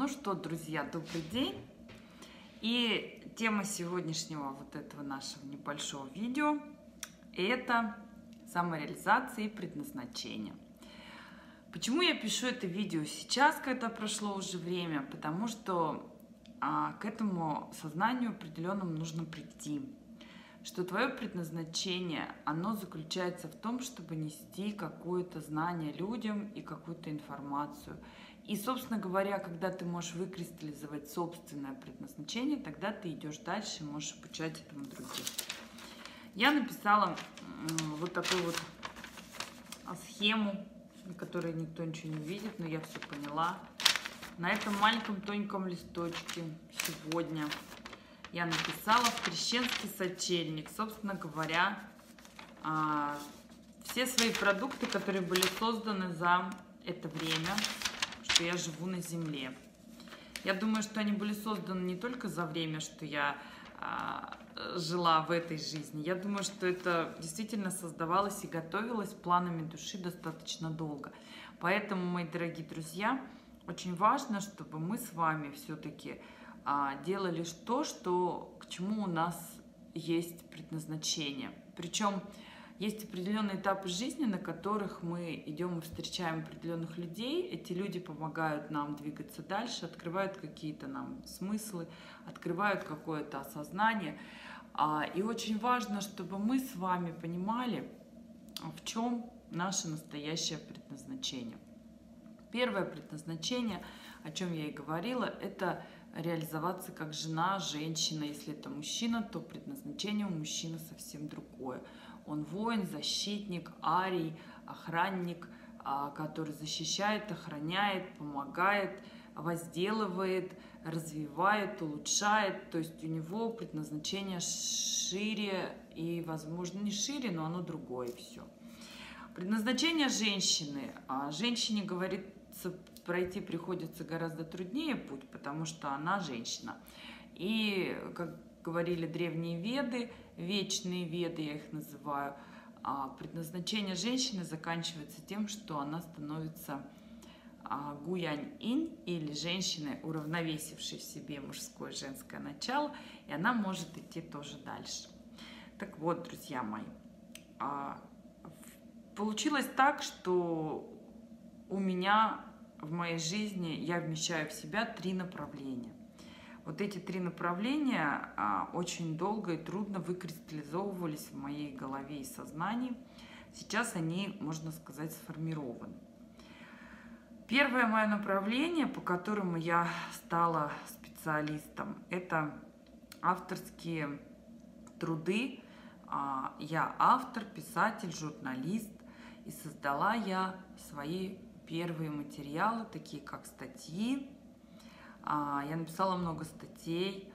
Ну что, друзья, добрый день. И тема сегодняшнего вот этого нашего небольшого видео – это самореализация и предназначение. Почему я пишу это видео сейчас, когда прошло уже время? Потому что а, к этому сознанию определенному нужно прийти. Что твое предназначение, оно заключается в том, чтобы нести какое-то знание людям и какую-то информацию – и, собственно говоря, когда ты можешь выкристаллизовать собственное предназначение, тогда ты идешь дальше и можешь обучать этому других. Я написала вот такую вот а, схему, на которой никто ничего не видит, но я все поняла. На этом маленьком тоненьком листочке сегодня я написала в крещенский сочельник, собственно говоря, а, все свои продукты, которые были созданы за это время, что я живу на Земле. Я думаю, что они были созданы не только за время, что я а, жила в этой жизни. Я думаю, что это действительно создавалось и готовилось планами души достаточно долго. Поэтому, мои дорогие друзья, очень важно, чтобы мы с вами все-таки а, делали то, что, к чему у нас есть предназначение. Причем есть определенные этапы жизни, на которых мы идем и встречаем определенных людей. Эти люди помогают нам двигаться дальше, открывают какие-то нам смыслы, открывают какое-то осознание. А, и очень важно, чтобы мы с вами понимали, в чем наше настоящее предназначение. Первое предназначение, о чем я и говорила, это реализоваться как жена, женщина. Если это мужчина, то предназначение у мужчины совсем другое. Он воин, защитник, арий, охранник, а, который защищает, охраняет, помогает, возделывает, развивает, улучшает. То есть у него предназначение шире и, возможно, не шире, но оно другое все. Предназначение женщины. А, женщине, говорится, пройти приходится гораздо труднее путь, потому что она женщина. И, как говорили древние веды, вечные веды, я их называю, а предназначение женщины заканчивается тем, что она становится а, гуянь-инь или женщиной, уравновесившей в себе мужское и женское начало, и она может идти тоже дальше. Так вот, друзья мои, а, получилось так, что у меня в моей жизни я вмещаю в себя три направления. Вот эти три направления а, очень долго и трудно выкристаллизовывались в моей голове и сознании. Сейчас они, можно сказать, сформированы. Первое мое направление, по которому я стала специалистом, это авторские труды. А, я автор, писатель, журналист. И создала я свои первые материалы, такие как статьи, я написала много статей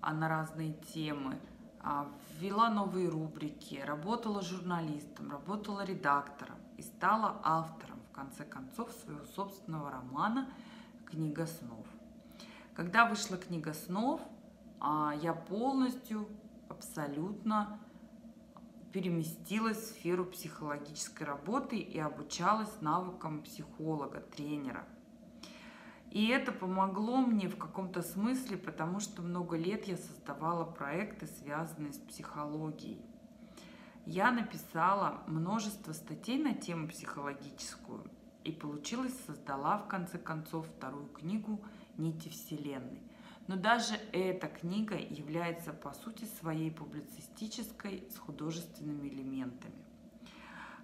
а, на разные темы, а, ввела новые рубрики, работала журналистом, работала редактором и стала автором, в конце концов, своего собственного романа «Книга снов». Когда вышла «Книга снов», я полностью, абсолютно переместилась в сферу психологической работы и обучалась навыкам психолога, тренера – и это помогло мне в каком-то смысле, потому что много лет я создавала проекты, связанные с психологией. Я написала множество статей на тему психологическую и получилось, создала в конце концов вторую книгу «Нити Вселенной». Но даже эта книга является по сути своей публицистической с художественными элементами.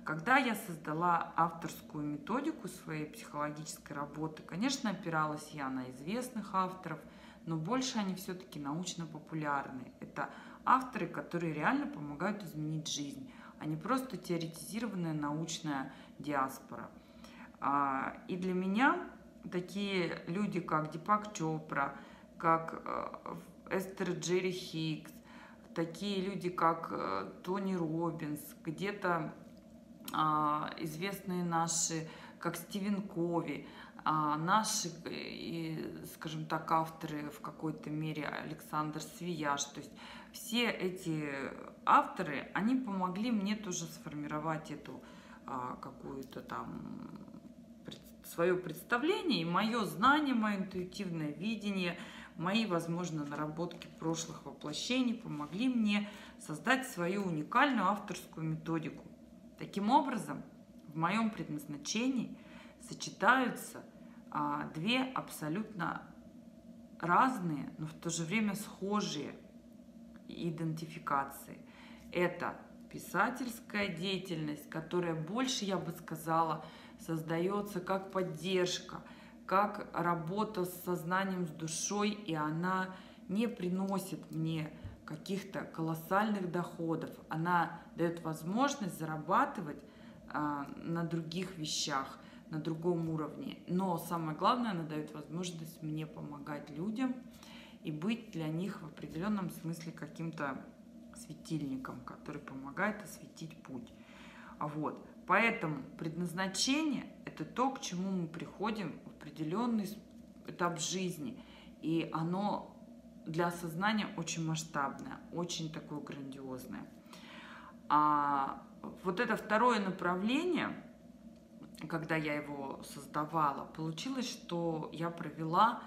Когда я создала авторскую методику своей психологической работы, конечно, опиралась я на известных авторов, но больше они все-таки научно-популярны. Это авторы, которые реально помогают изменить жизнь, а не просто теоретизированная научная диаспора. А, и для меня такие люди, как Дипак Чопра, как э, Эстер Джерри Хиггс, такие люди, как э, Тони Робинс, где-то известные наши, как Стивен Кови, а, наши, скажем так, авторы в какой-то мере Александр Свияж. То есть все эти авторы, они помогли мне тоже сформировать эту а, какую-то там свое представление и мое знание, мое интуитивное видение, мои, возможно, наработки прошлых воплощений помогли мне создать свою уникальную авторскую методику. Таким образом, в моем предназначении сочетаются а, две абсолютно разные, но в то же время схожие идентификации. Это писательская деятельность, которая больше, я бы сказала, создается как поддержка, как работа с сознанием, с душой, и она не приносит мне каких-то колоссальных доходов. Она дает возможность зарабатывать а, на других вещах, на другом уровне. Но самое главное, она дает возможность мне помогать людям и быть для них в определенном смысле каким-то светильником, который помогает осветить путь. Вот. Поэтому предназначение – это то, к чему мы приходим в определенный этап жизни. И оно для осознания очень масштабное, очень такое грандиозное. А вот это второе направление, когда я его создавала, получилось, что я провела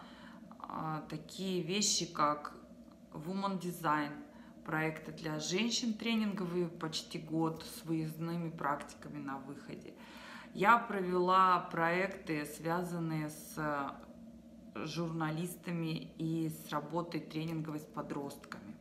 а, такие вещи, как Woman Design – проекты для женщин тренинговые почти год с выездными практиками на выходе. Я провела проекты, связанные с журналистами и с работой тренинговой с подростками.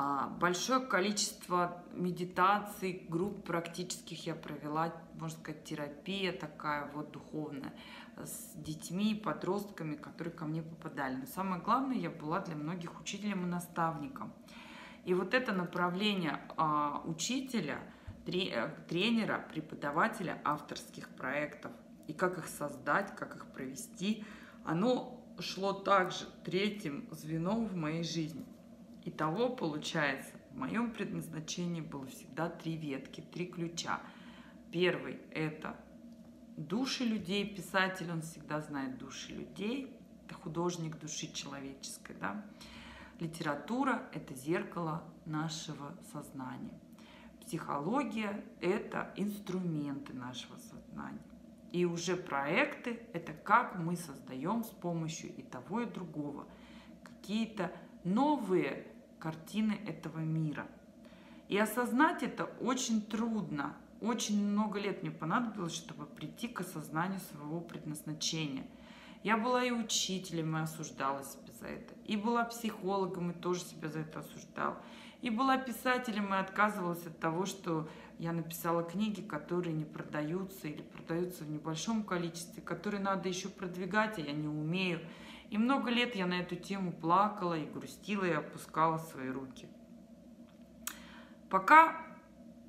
А, большое количество медитаций, групп практических я провела, можно сказать, терапия такая вот духовная с детьми, подростками, которые ко мне попадали. Но самое главное, я была для многих учителем и наставником. И вот это направление а, учителя, э, тренера, преподавателя авторских проектов и как их создать, как их провести, оно шло также третьим звеном в моей жизни. И того получается, в моем предназначении было всегда три ветки, три ключа. Первый – это души людей, писатель, он всегда знает души людей, это художник души человеческой, да. Литература – это зеркало нашего сознания. Психология – это инструменты нашего сознания. И уже проекты – это как мы создаем с помощью и того, и другого какие-то новые картины этого мира. И осознать это очень трудно. Очень много лет мне понадобилось, чтобы прийти к осознанию своего предназначения. Я была и учителем, и осуждала себя за это. И была психологом, и тоже себя за это осуждала. И была писателем, и отказывалась от того, что я написала книги, которые не продаются или продаются в небольшом количестве, которые надо еще продвигать, а я не умею. И много лет я на эту тему плакала и грустила, и опускала свои руки. Пока,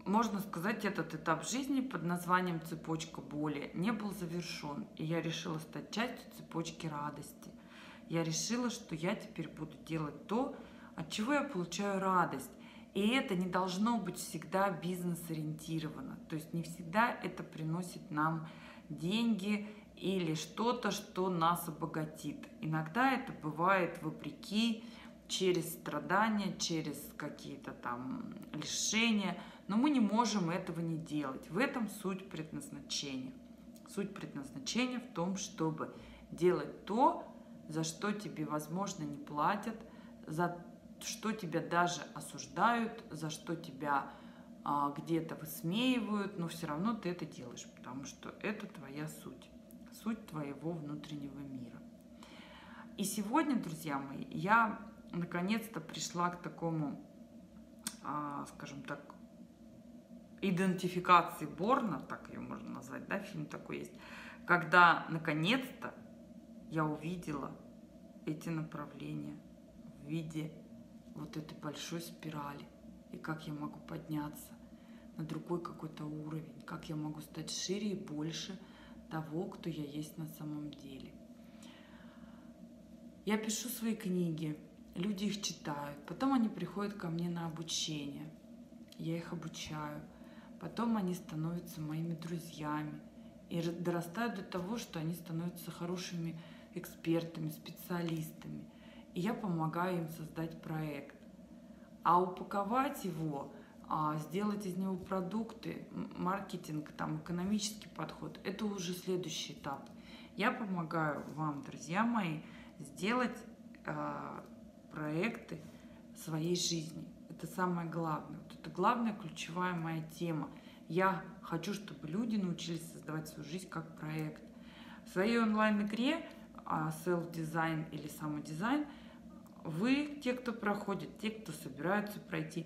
можно сказать, этот этап жизни под названием «Цепочка боли» не был завершен, и я решила стать частью цепочки радости я решила, что я теперь буду делать то, от чего я получаю радость. И это не должно быть всегда бизнес-ориентировано. То есть не всегда это приносит нам деньги или что-то, что нас обогатит. Иногда это бывает вопреки, через страдания, через какие-то там лишения, но мы не можем этого не делать. В этом суть предназначения. Суть предназначения в том, чтобы делать то, за что тебе, возможно, не платят, за что тебя даже осуждают, за что тебя а, где-то высмеивают, но все равно ты это делаешь, потому что это твоя суть, суть твоего внутреннего мира. И сегодня, друзья мои, я наконец-то пришла к такому, а, скажем так, идентификации Борна, так ее можно назвать, да, фильм такой есть, когда наконец-то я увидела эти направления в виде вот этой большой спирали. И как я могу подняться на другой какой-то уровень, как я могу стать шире и больше того, кто я есть на самом деле. Я пишу свои книги, люди их читают, потом они приходят ко мне на обучение, я их обучаю, потом они становятся моими друзьями и дорастают до того, что они становятся хорошими экспертами, специалистами. Я помогаю им создать проект. А упаковать его а, сделать из него продукты, маркетинг, там, экономический подход, это уже следующий этап. Я помогаю вам, друзья мои, сделать э, проекты своей жизни. Это самое главное. Вот это главная ключевая моя тема. Я хочу, чтобы люди научились создавать свою жизнь как проект. В своей онлайн-игре а, self-дизайн или самодизайн вы, те, кто проходит, те, кто собираются пройти,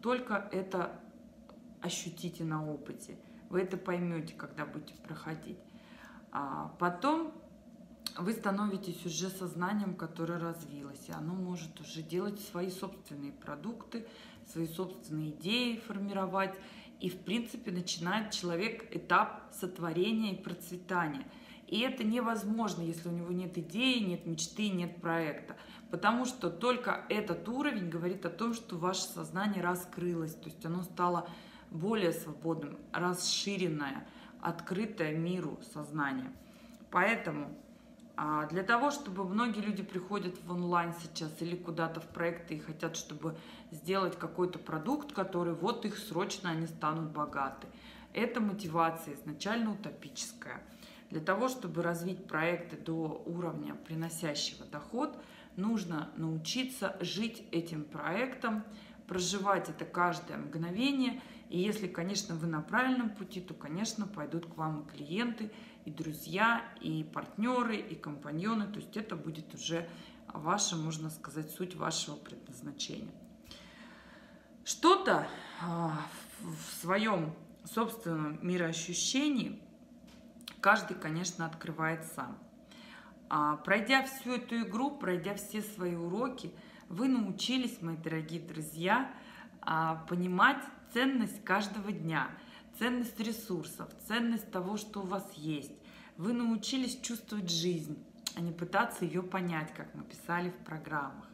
только это ощутите на опыте. Вы это поймете, когда будете проходить. А потом вы становитесь уже сознанием, которое развилось, и оно может уже делать свои собственные продукты, свои собственные идеи формировать, и, в принципе, начинает человек этап сотворения и процветания. И это невозможно, если у него нет идеи, нет мечты, нет проекта. Потому что только этот уровень говорит о том, что ваше сознание раскрылось, то есть оно стало более свободным, расширенное, открытое миру сознание. Поэтому а для того, чтобы многие люди приходят в онлайн сейчас или куда-то в проекты и хотят, чтобы сделать какой-то продукт, который вот их срочно они станут богаты. Эта мотивация изначально утопическая. Для того, чтобы развить проекты до уровня приносящего доход, нужно научиться жить этим проектом, проживать это каждое мгновение. И если, конечно, вы на правильном пути, то, конечно, пойдут к вам и клиенты, и друзья, и партнеры, и компаньоны. То есть это будет уже ваша, можно сказать, суть вашего предназначения. Что-то а, в своем собственном мироощущении каждый, конечно, открывает сам. А, пройдя всю эту игру, пройдя все свои уроки, вы научились, мои дорогие друзья, а, понимать ценность каждого дня – ценность ресурсов, ценность того, что у вас есть. Вы научились чувствовать жизнь, а не пытаться ее понять, как мы писали в программах.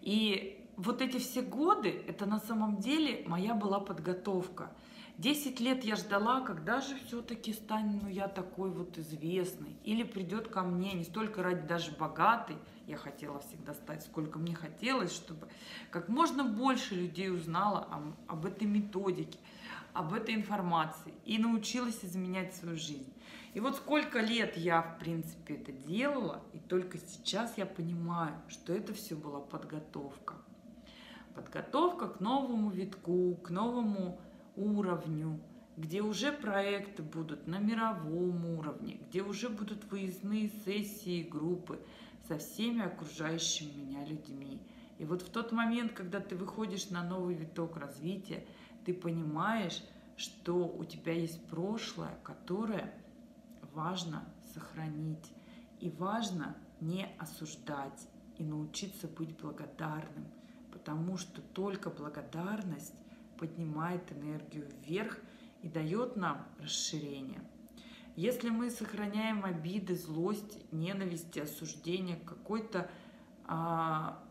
И вот эти все годы, это на самом деле моя была подготовка. Десять лет я ждала, когда же все-таки стану ну, я такой вот известный. Или придет ко мне не столько ради даже богатой, я хотела всегда стать, сколько мне хотелось, чтобы как можно больше людей узнало об этой методике, об этой информации и научилась изменять свою жизнь. И вот сколько лет я, в принципе, это делала, и только сейчас я понимаю, что это все была подготовка. Подготовка к новому витку, к новому уровню, где уже проекты будут на мировом уровне, где уже будут выездные сессии, группы со всеми окружающими меня людьми. И вот в тот момент, когда ты выходишь на новый виток развития, ты понимаешь, что у тебя есть прошлое, которое важно сохранить. И важно не осуждать и научиться быть благодарным, потому что только благодарность поднимает энергию вверх и дает нам расширение. Если мы сохраняем обиды, злость, ненависть, осуждение какой-то а,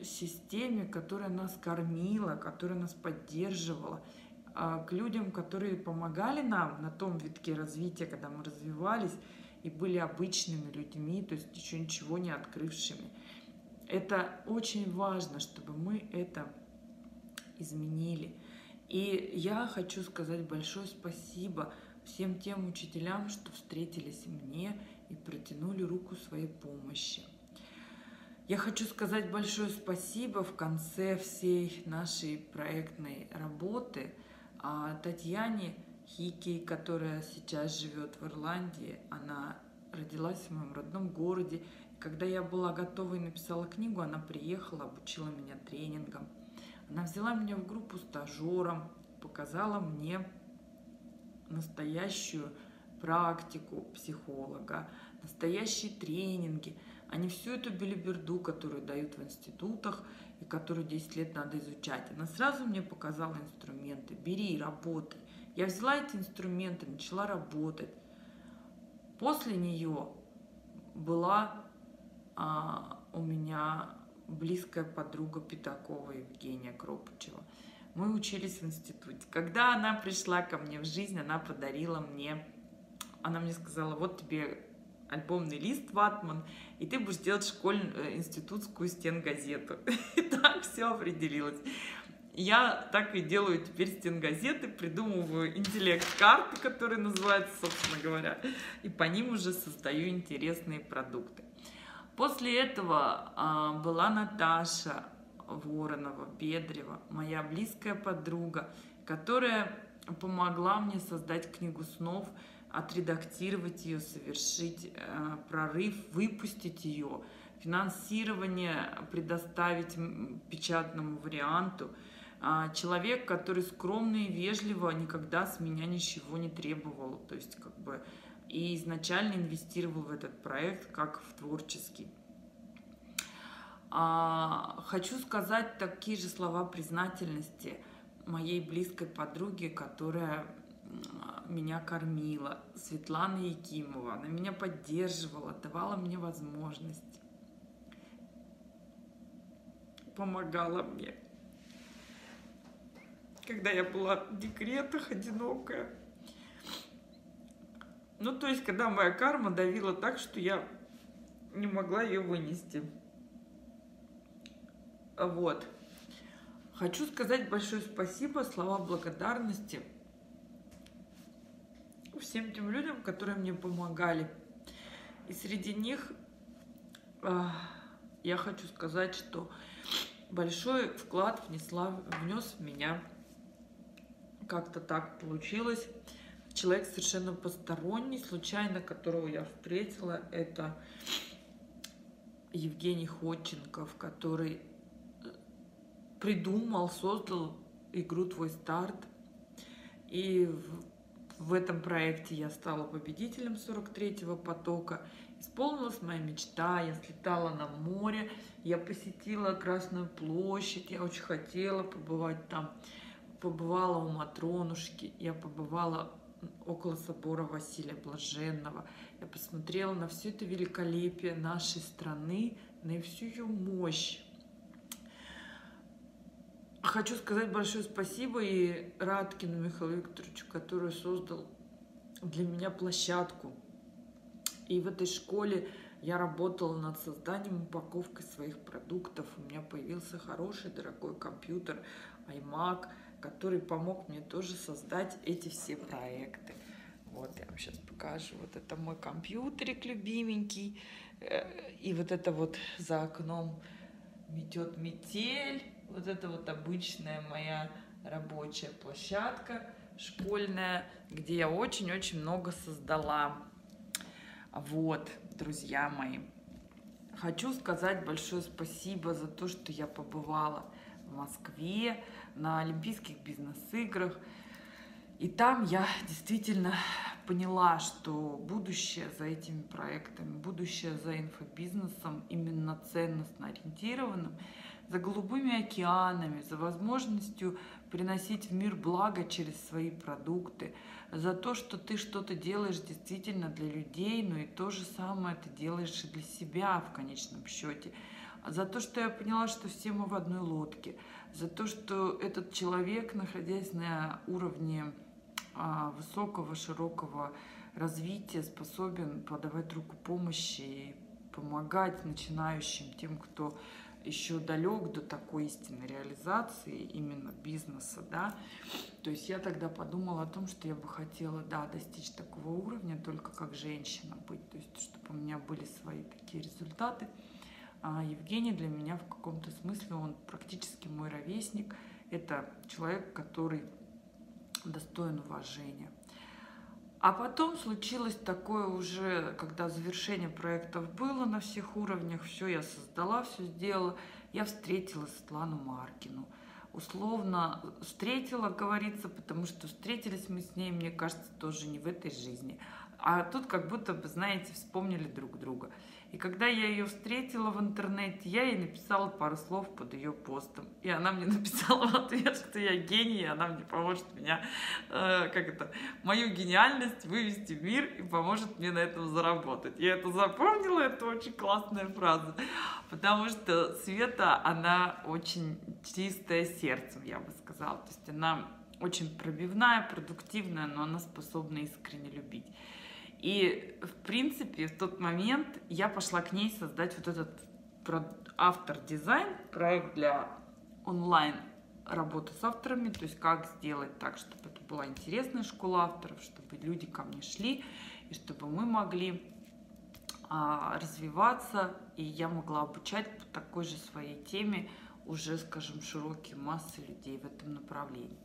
системе, которая нас кормила, которая нас поддерживала, а, к людям, которые помогали нам на том витке развития, когда мы развивались и были обычными людьми, то есть еще ничего не открывшими. Это очень важно, чтобы мы это изменили. И я хочу сказать большое спасибо всем тем учителям, что встретились мне и протянули руку своей помощи. Я хочу сказать большое спасибо в конце всей нашей проектной работы а, Татьяне Хики, которая сейчас живет в Ирландии. Она родилась в моем родном городе. Когда я была готова и написала книгу, она приехала, обучила меня тренингам. Она взяла меня в группу стажером, показала мне настоящую практику психолога, настоящие тренинги – а не всю эту белиберду, которую дают в институтах и которую 10 лет надо изучать. Она сразу мне показала инструменты. Бери, работай. Я взяла эти инструменты, начала работать. После нее была а, у меня близкая подруга Пятакова Евгения Кропычева. Мы учились в институте. Когда она пришла ко мне в жизнь, она подарила мне, она мне сказала, вот тебе альбомный лист ватман, и ты будешь делать школьную, э, институтскую стенгазету. И так все определилось. я так и делаю теперь стенгазеты, придумываю интеллект-карты, которые называются, собственно говоря, и по ним уже создаю интересные продукты. После этого а, была Наташа Воронова, Бедрева, моя близкая подруга, которая помогла мне создать книгу снов, отредактировать ее, совершить э, прорыв, выпустить ее, финансирование предоставить печатному варианту – а, человек, который скромно и вежливо никогда с меня ничего не требовал, то есть как бы и изначально инвестировал в этот проект как в творческий. А, хочу сказать такие же слова признательности моей близкой подруге, которая меня кормила, Светлана Якимова. Она меня поддерживала, давала мне возможность, помогала мне когда я была в декретах, одинокая. Ну, то есть, когда моя карма давила так, что я не могла ее вынести. Вот. Хочу сказать большое спасибо, слова благодарности всем тем людям, которые мне помогали. И среди них э, я хочу сказать, что большой вклад внесла, внес в меня как-то так получилось. Человек совершенно посторонний, случайно которого я встретила, это Евгений Ходченков, который э, придумал, создал игру «Твой старт». И в, этом проекте я стала победителем 43-го потока. Исполнилась моя мечта, я слетала на море, я посетила Красную площадь, я очень хотела побывать там побывала у Матронушки, я побывала около собора Василия Блаженного. Я посмотрела на все это великолепие нашей страны, на всю ее мощь. Хочу сказать большое спасибо и Радкину Михаилу Викторовичу, который создал для меня площадку. И в этой школе я работала над созданием упаковкой своих продуктов. У меня появился хороший, дорогой компьютер iMac – который помог мне тоже создать эти все проекты. Вот, я вам сейчас покажу. Вот это мой компьютерик любименький. Э, и вот это вот за окном метет метель. Вот это вот обычная моя рабочая площадка школьная, где я очень-очень много создала. Вот, друзья мои. Хочу сказать большое спасибо за то, что я побывала в Москве, на Олимпийских бизнес-играх. И там я действительно поняла, что будущее за этими проектами, будущее за инфобизнесом именно ценностно ориентированным, за голубыми океанами, за возможностью приносить в мир благо через свои продукты, за то, что ты что-то делаешь действительно для людей, но и то же самое ты делаешь и для себя в конечном счете – за то, что я поняла, что все мы в одной лодке, за то, что этот человек, находясь на уровне а, высокого, широкого развития, способен подавать руку помощи и помогать начинающим, тем, кто еще далек до такой истинной реализации именно бизнеса, да. То есть я тогда подумала о том, что я бы хотела, да, достичь такого уровня только как женщина быть, то есть чтобы у меня были свои такие результаты. А Евгений для меня в каком-то смысле, он практически мой ровесник. Это человек, который достоин уважения. А потом случилось такое уже, когда завершение проектов было на всех уровнях, все я создала, все сделала, я встретила Светлану Маркину. Условно встретила, говорится, потому что встретились мы с ней, мне кажется, тоже не в этой жизни. А тут как будто бы, знаете, вспомнили друг друга. И когда я ее встретила в интернете, я ей написала пару слов под ее постом. И она мне написала в ответ, что я гений, и она мне поможет меня, э, как это, мою гениальность вывести в мир и поможет мне на этом заработать. Я это запомнила, это очень классная фраза, потому что Света, она очень чистая сердцем, я бы сказала. То есть она очень пробивная, продуктивная, но она способна искренне любить. И, в принципе, в тот момент я пошла к ней создать вот этот автор-дизайн, проект для онлайн работа с авторами, то есть как сделать так, чтобы это была интересная школа авторов, чтобы люди ко мне шли, и чтобы мы могли а, развиваться, и я могла обучать по такой же своей теме уже, скажем, широкие массы людей в этом направлении.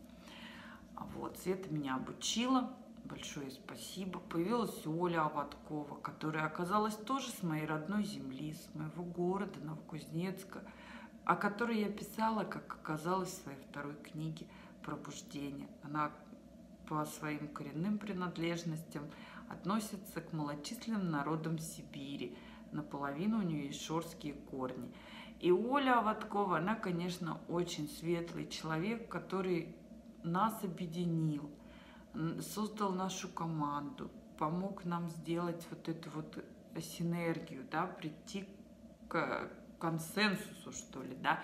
А вот, Света меня обучила, большое спасибо. Появилась Оля Аваткова, которая оказалась тоже с моей родной земли, с моего города Новокузнецка, о которой я писала, как оказалось, в своей второй книге «Пробуждение». Она по своим коренным принадлежностям относится к малочисленным народам Сибири. Наполовину у нее есть шорские корни. И Оля Аваткова, она, конечно, очень светлый человек, который нас объединил, создал нашу команду, помог нам сделать вот эту вот синергию, да, прийти к консенсусу, что ли, да,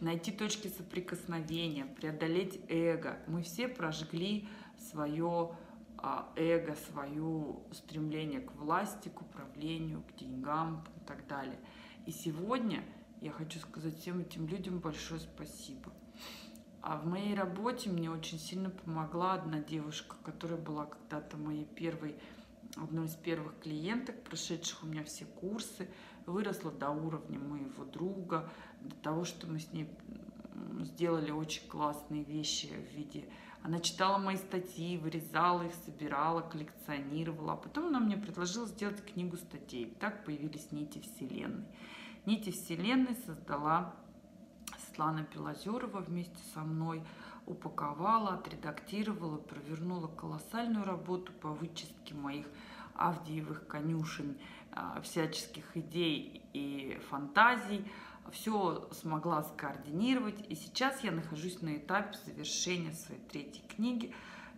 найти точки соприкосновения, преодолеть эго. Мы все прожгли свое а, эго, свое стремление к власти, к управлению, к деньгам и так далее. И сегодня я хочу сказать всем этим людям большое спасибо. А в моей работе мне очень сильно помогла одна девушка, которая была когда-то моей первой, одной из первых клиенток, прошедших у меня все курсы, выросла до уровня моего друга, до того, что мы с ней сделали очень классные вещи в виде... Она читала мои статьи, вырезала их, собирала, коллекционировала. А потом она мне предложила сделать книгу статей. Так появились нити Вселенной. Нити Вселенной создала Светлана Белозерова вместе со мной упаковала, отредактировала, провернула колоссальную работу по вычистке моих Авдиевых конюшен, а, всяческих идей и фантазий. Все смогла скоординировать. И сейчас я нахожусь на этапе завершения своей третьей книги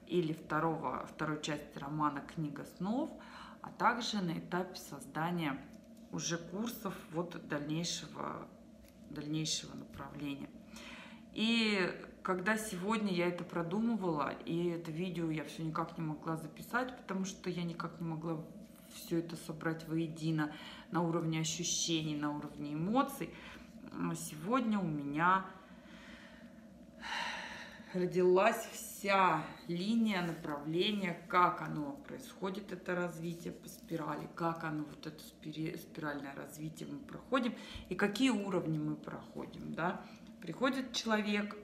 или второго, второй части романа «Книга снов», а также на этапе создания уже курсов вот дальнейшего, дальнейшего направления. И когда сегодня я это продумывала, и это видео я все никак не могла записать, потому что я никак не могла все это собрать воедино на уровне ощущений, на уровне эмоций, сегодня у меня родилась вся линия направления, как оно происходит, это развитие по спирали, как оно, вот это спиральное развитие мы проходим, и какие уровни мы проходим, да. Приходит человек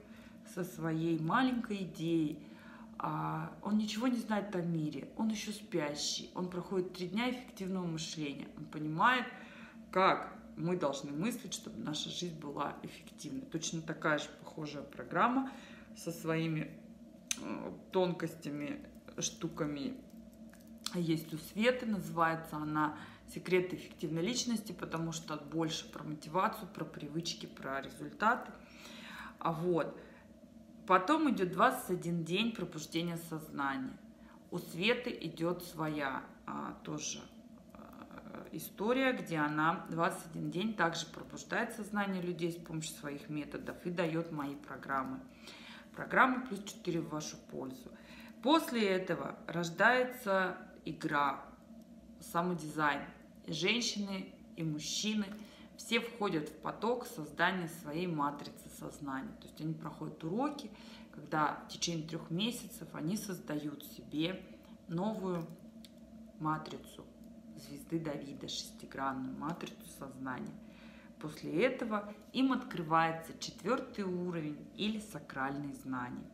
со своей маленькой идеей, а он ничего не знает о мире, он еще спящий, он проходит три дня эффективного мышления, он понимает, как мы должны мыслить, чтобы наша жизнь была эффективной. Точно такая же похожая программа – со своими э, тонкостями, штуками есть у Светы. Называется она «Секреты эффективной личности», потому что больше про мотивацию, про привычки, про результаты. А вот. Потом идет 21 день пробуждения сознания. У Светы идет своя а, тоже а, история, где она 21 день также пробуждает сознание людей с помощью своих методов и дает мои программы программа плюс 4 в вашу пользу. После этого рождается игра, самодизайн. женщины, и мужчины все входят в поток создания своей матрицы сознания. То есть они проходят уроки, когда в течение трех месяцев они создают себе новую матрицу звезды Давида, шестигранную матрицу сознания – После этого им открывается четвертый уровень или сакральные знания.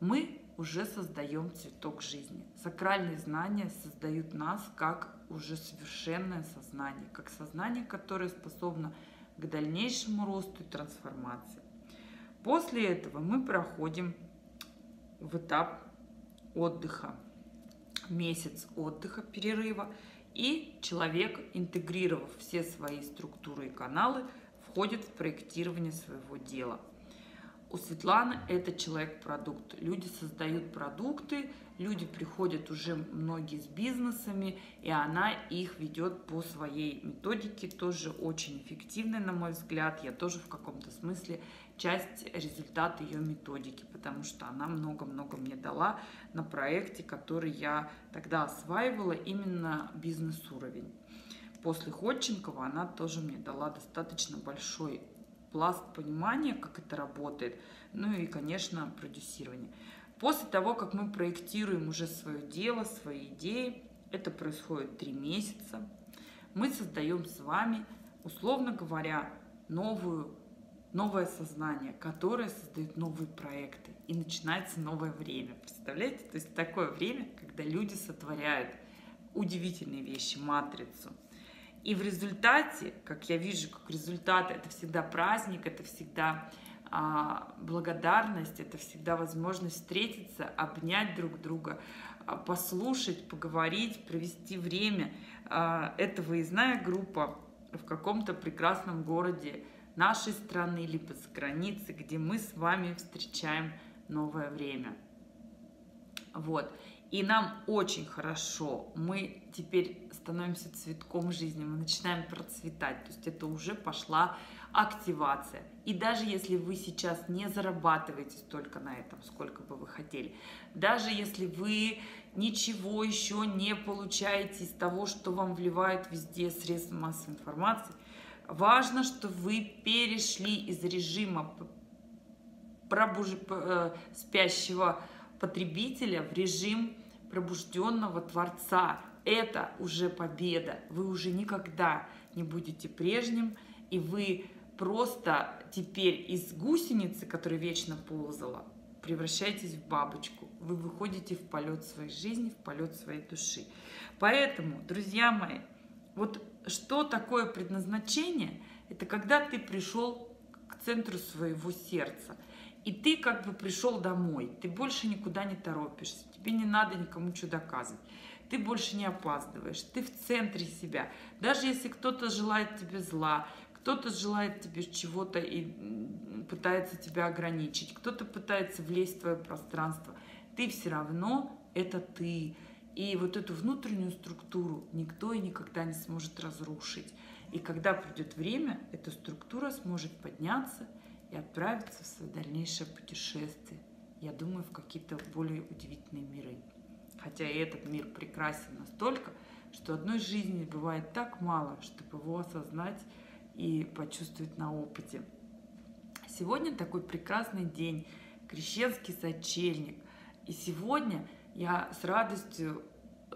Мы уже создаем цветок жизни. Сакральные знания создают нас как уже совершенное сознание, как сознание, которое способно к дальнейшему росту и трансформации. После этого мы проходим в этап отдыха, месяц отдыха, перерыва, и человек, интегрировав все свои структуры и каналы, входит в проектирование своего дела. У Светланы это человек-продукт. Люди создают продукты, люди приходят уже многие с бизнесами, и она их ведет по своей методике, тоже очень эффективной, на мой взгляд. Я тоже в каком-то смысле часть результата ее методики, потому что она много-много мне дала на проекте, который я тогда осваивала, именно бизнес-уровень. После Ходченкова она тоже мне дала достаточно большой пласт понимания, как это работает, ну и, конечно, продюсирование. После того, как мы проектируем уже свое дело, свои идеи, это происходит три месяца, мы создаем с вами, условно говоря, новую, новое сознание, которое создает новые проекты. И начинается новое время. Представляете? То есть такое время, когда люди сотворяют удивительные вещи, матрицу. И в результате, как я вижу, как результат, это всегда праздник, это всегда а, благодарность, это всегда возможность встретиться, обнять друг друга, а, послушать, поговорить, провести время. А, это выездная группа в каком-то прекрасном городе нашей страны, либо за границей, где мы с вами встречаем новое время. Вот. И нам очень хорошо. Мы теперь становимся цветком жизни, мы начинаем процветать. То есть это уже пошла активация. И даже если вы сейчас не зарабатываете столько на этом, сколько бы вы хотели, даже если вы ничего еще не получаете из того, что вам вливают везде средства массовой информации, важно, что вы перешли из режима пробуж... Э, спящего потребителя в режим пробужденного Творца. Это уже победа. Вы уже никогда не будете прежним, и вы просто теперь из гусеницы, которая вечно ползала, превращаетесь в бабочку. Вы выходите в полет своей жизни, в полет своей души. Поэтому, друзья мои, вот что такое предназначение? Это когда ты пришел к центру своего сердца. И ты как бы пришел домой, ты больше никуда не торопишься, тебе не надо никому что доказывать, ты больше не опаздываешь, ты в центре себя. Даже если кто-то желает тебе зла, кто-то желает тебе чего-то и пытается тебя ограничить, кто-то пытается влезть в твое пространство. Ты все равно это ты. И вот эту внутреннюю структуру никто и никогда не сможет разрушить. И когда придет время, эта структура сможет подняться и отправиться в свое дальнейшее путешествие. Я думаю, в какие-то более удивительные миры. Хотя и этот мир прекрасен настолько, что одной жизни бывает так мало, чтобы его осознать и почувствовать на опыте. Сегодня такой прекрасный день, крещенский сочельник. И сегодня я с радостью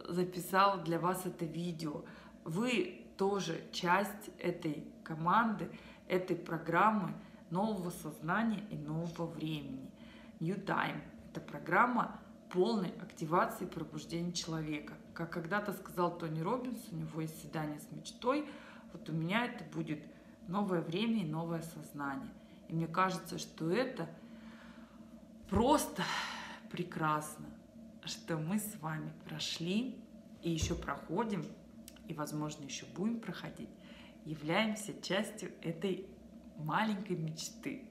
записала для вас это видео. Вы тоже часть этой команды, этой программы нового сознания и нового времени. New Time – это программа полной активации и пробуждения человека. Как когда-то сказал Тони Робинс, у него есть свидание с мечтой – вот у меня это будет новое время и новое сознание. И мне кажется, что это просто прекрасно, что мы с вами прошли и еще проходим, и, возможно, еще будем проходить, являемся частью этой маленькой мечты.